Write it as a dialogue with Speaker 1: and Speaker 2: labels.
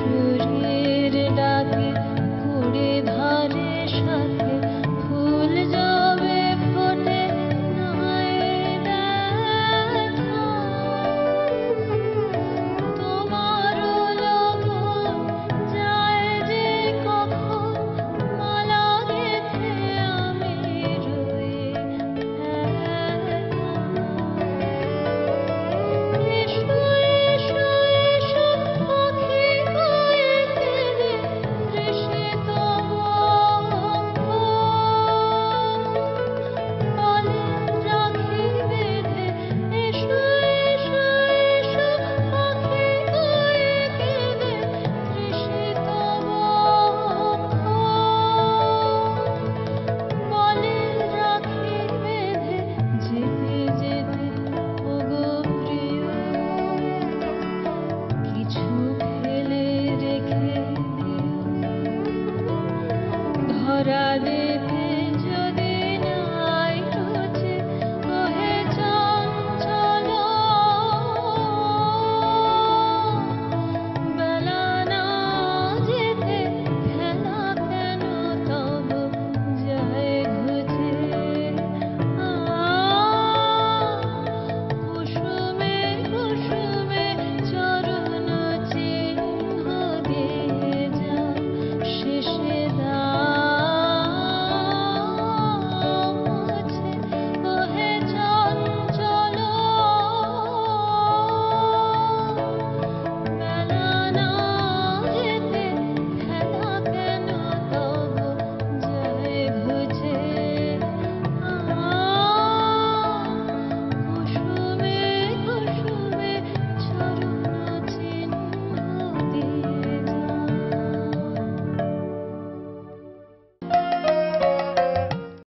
Speaker 1: true